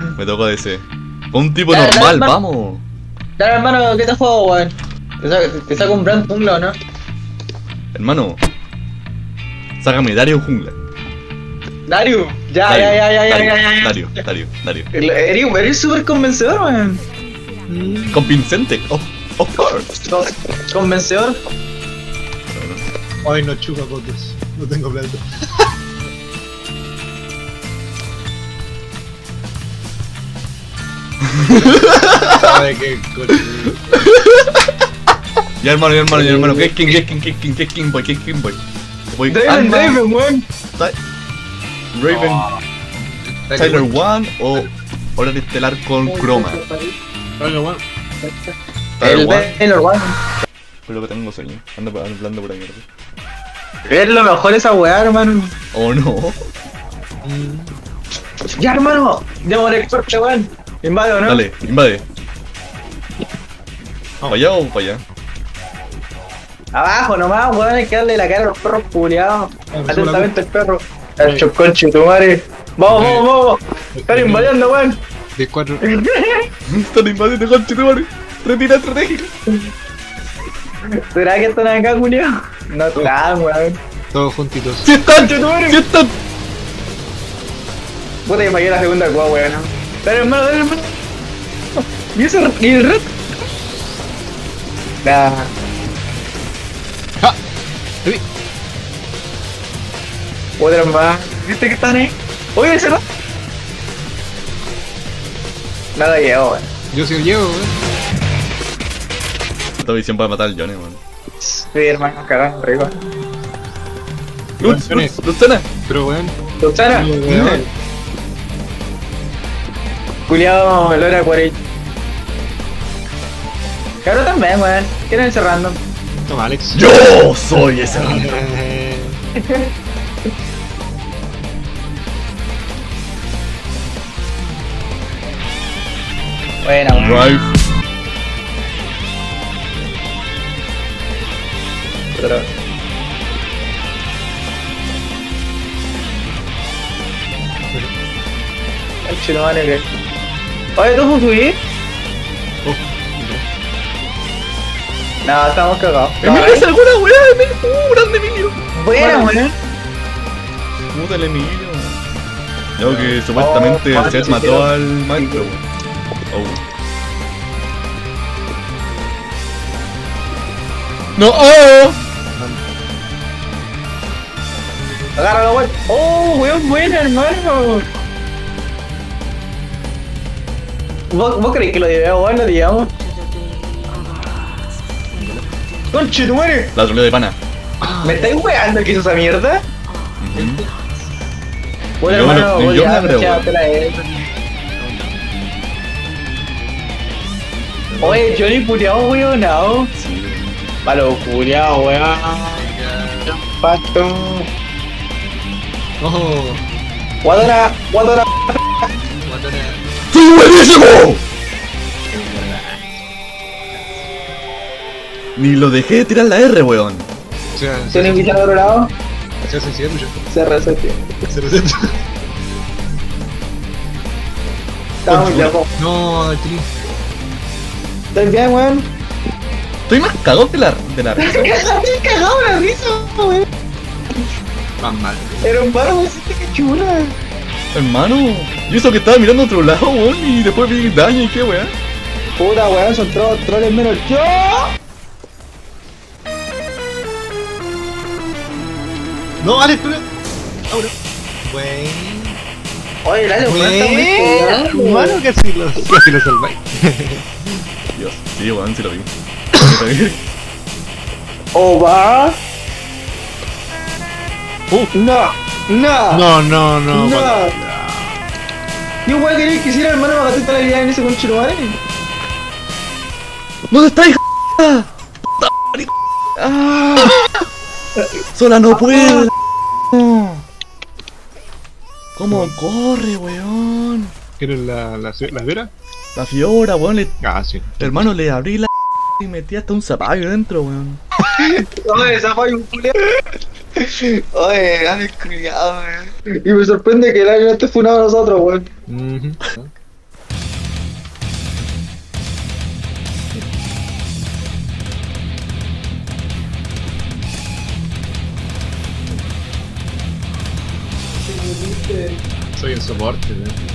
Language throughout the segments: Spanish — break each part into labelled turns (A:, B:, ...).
A: Me tocó ese. Con un tipo
B: Dale,
A: normal, vamos.
B: Dale, hermano, ¿qué te juego, weón? Te saco, te saco un brand jungla, ¿o no?
A: Hermano. Sácame Dario Jungla.
B: Dario. Ya,
A: Dario,
B: ya, ya, ya, ya,
A: Dario,
B: ya, ya, ya.
A: Dario, Dario, Dario.
B: Eres eres súper convencedor, weón.
A: Convincente, of, of course.
B: Con- Convencedor.
C: Hoy no chupa cotos. No tengo plata. Qué.
A: Ya hermano, ya hermano, ya hermano. ¿Qué es King, qué es King, qué es King, qué es King Boy, qué es King Boy?
B: Draven,
A: Ant-Man,
B: Draven, weón.
A: Raven, Tyler One o Hora Estelar con Chroma. Tyler
B: El
A: One,
B: Taylor One.
A: pero que tengo sueño. Ando por- hablando por ahí.
B: Es lo mejor esa weá, hermano.
A: Oh no.
B: Ya, hermano. Démosle experto, weón. Invade, ¿o ¿no?
A: Dale, invade. ¿Para allá o para allá?
B: Abajo nomás, weón. Hay que darle la cara a los perros puleados.
C: Ah, me
B: Atentamente el perro. El choconche, tu madre. Vamos, vamos, vamos. Están invadiendo, weón.
C: 10-4.
A: Están invadiendo conche tu madre. Retira estratégica.
B: ¿Será que están acá, culiao? No están, weón.
C: Todos juntitos.
A: ¡Sí están!
B: Conche tu madre.
A: ¡Sí están!
B: Puta que pagué la segunda cuá, weón. Dale, hermano, dale, hermano. ¿Y ese y el red? Nah.
C: ¡Ja! ¡Uy!
B: Otra más. ¿Viste que están ahí? Oye, ese red. Nada llegó, weón.
C: Yo sí llevo, weón.
A: Esta visión para matar al Johnny, man.
B: Sí, hermano, cagando, rico.
A: Lutz,
C: Johnny.
A: Lutz, Lutzana.
C: Pero weón.
B: ¿Luxana? Culiado, el hora 40. Cabrón también, weón. ¿Quién es ese random?
C: Toma, Alex.
A: Yo soy ese random.
B: Buena, weón.
A: Drive.
B: Pero- Ay, chino, vale, que. Oye, ¿tú subí?
C: oh,
B: No, estamos cagados.
A: Emilio es alguna weá, Emilio. Uh, grande Emilio.
B: Buena, weón.
A: Puta el Emilio. Yo que supuestamente
B: Oh,
A: el set
B: sí,
A: mató al maestro. Oh. No, oh.
B: Agárralo, weón. Oh, weón, buena, hermano. ¿Vos, ¿Vos creéis que lo llevamos, weón? Lo llevamos. Conche, tu madre.
A: La troleó de pana.
B: ¿Me estáis weando el que hizo esa mierda?
A: Ujú.
B: Bueno,
A: Yo
B: hermano,
A: yo
B: voy
A: me
B: a
A: la creo,
B: echártela a él. Oye, Johnny puteado, weón, no. Palo, puteado, weón. Pato.
C: Ojo.
B: Guadora, guadora.
A: ¡Sí, buenísimo! Ni lo dejé de tirar la R, weón.
C: O sea,
B: ¿Se le invita al otro lado?
C: se hace yo.
B: Se resetea.
C: Se reseta.
B: Está muy loco.
C: No, tri.
B: ¿Estás bien, weón?
A: Estoy más cagado que la, de la risa.
B: Estoy cagado la risa, weón.
C: Más mal.
B: Era un paro, weón, que chula.
A: Hermano, yo eso que estaba mirando a otro lado, weón, y después vi daño y qué, weón.
B: Puta, weón, son tro troles menos yo.
C: No, Alex, pero. Ahora. Bueno.
B: Oye, el año
C: Bueno, hermano, casi lo, casi lo salváis.
A: Dios, sí, weón, sí lo vi.
B: ¿O va?
A: Uh.
B: No, no,
C: No, no, no.
B: no. Yo igual quería que hiciera hermano para gastar la vida en ese conchero, ¿vale?
A: ¿Dónde está, hija? ¡Puta marico! ¡Ah! ¡Sola no puedo! no. ¿Cómo corre, weón?
C: ¿Quieres la, la, la vera?
A: La fiora, weón, le-
C: Ah, sí.
A: hermano, le abrí la y metí hasta un zapallo dentro, weón.
B: Oye, esa fue un culero. Oye, dame cuidado, weón. Y me sorprende que el año esté funado a nosotros, weón.
C: Soy un soporte, weón.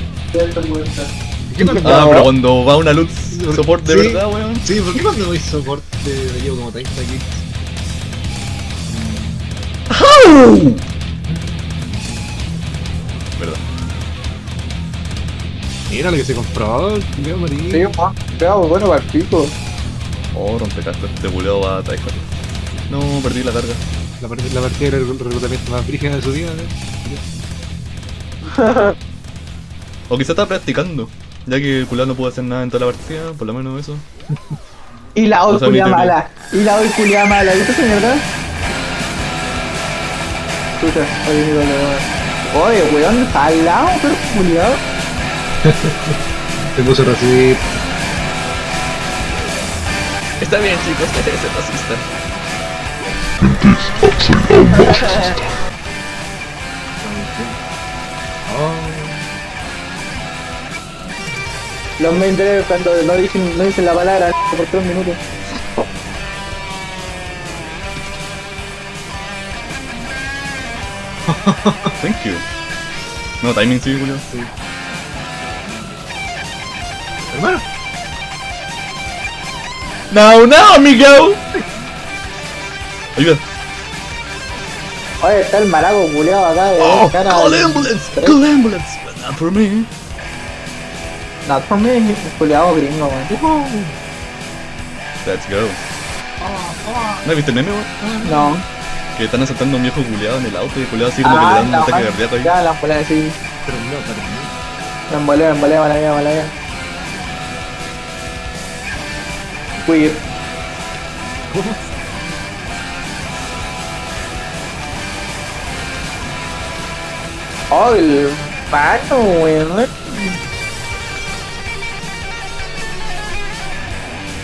C: ¿Qué pasa?
A: Ah, pero cuando va una luz, soporte de verdad, weón.
C: Sí, ¿por qué cuando voy soporte me llevo como 30 kills?
A: Verdad.
C: Mira lo que se compró, Leo Marín.
B: Sí, Juan. Pegado bueno para el pico.
A: Oh, rompecasco, este buleado va a tryhard. No, perdí la carga.
C: La, part- la partida de reclut- reclutamiento más brígida de su vida, ¿eh?
A: O quizá está practicando. Ya que el culado no pudo hacer nada en toda la partida, por lo menos eso.
B: Y la
A: O
B: otra mala. Y la otra culia mala. ¿Viste esa oye, weón, está al lado, pero culiado.
C: Te puso racista.
A: Está bien, chicos, es racista.
B: Los main drivers cuando no dicen, no dicen la palabra por tres minutos.
A: Thank you. No, timing sí, culado. Sí.
C: Hermano,
A: Now, now, amigo! Ayuda.
B: Oye, está el maraco culiado acá de
A: Oh,
B: cara
A: call
B: de-
A: ambulance!
B: tres.
A: Call ambulance! But not for me.
B: Not for me, el culiado gringo, weón.
A: Let's go. Oh, ¿No has visto el meme, weón?
B: No.
A: Que están asaltando a un viejo culiado en el auto y el culiado así como que le
B: Ah,
A: dan un ataque
B: man-
A: cardíaco ahí.
B: Ya, la embolé, sí.
C: pero no, para mí.
B: La embolé, la embolé, mala mía, mala mía. Weird. Oh, el pato, weón.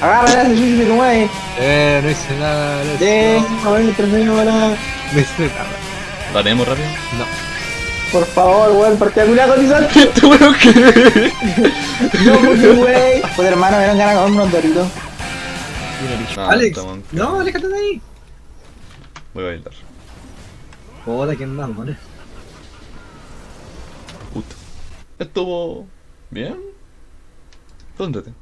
B: Agárrala, ese sushi de tu madre.
C: Eh, no hice nada, no hice
B: Eh,
C: nada.
B: a ver, el tercero, weón.
C: No hice nada.
A: ¿Ganemos rápido?
C: No.
B: Por favor, weón, con Izal.
A: ¿Este weón qué?
B: No, porque, wey. Pues hermano, me dan ganas de comerme unos doritos.
A: Ah,
C: Alex,
A: estamos-
C: no, aléjate de ahí.
A: Voy a bailar.
C: Joder, ¿quién más, vale?
A: Puta. Estuvo bien. Fue entrete.